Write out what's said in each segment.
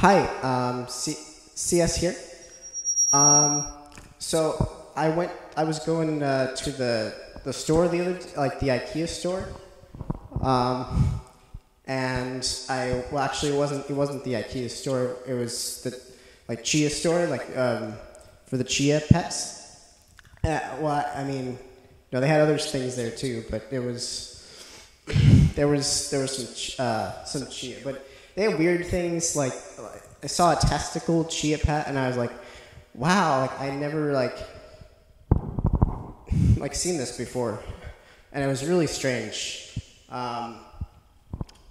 Hi, um, C- CS here. Um, so I went. I was going uh, to the the store the other, like the IKEA store, um, and I well actually it wasn't it wasn't the IKEA store. It was the like Chia store, like um, for the Chia pets. Uh, well, I mean, no, they had other things there too, but it was there was there was some uh, some chia, but they had weird things like, I saw a testicle chia pet, and I was like, wow, like I never like like seen this before, and it was really strange. Um,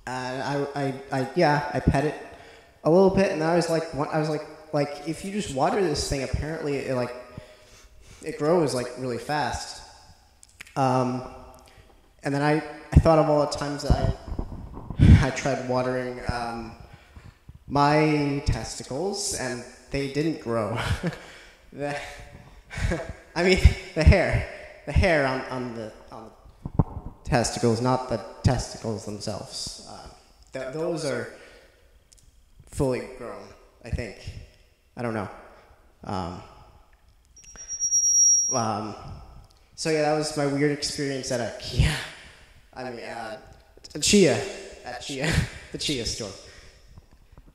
and I, I, I, yeah, I pet it a little bit, and I was like, I was like, like if you just water this thing, apparently it like it grows like really fast. Um, and then I, I thought of all the times that I, I tried watering um, my testicles, and they didn't grow. the, I mean, the hair, the hair on, on the on the testicles, not the testicles themselves. Uh, th- those are fully grown, I think. I don't know. Um, um, so yeah, that was my weird experience at IKEA. I mean, uh, Chia, at Chia, the Chia store.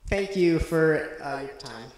Thank you for uh, your time.